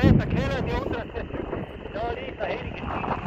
tilbage fra kælderen i undrelse. Jeg var lige så heldig.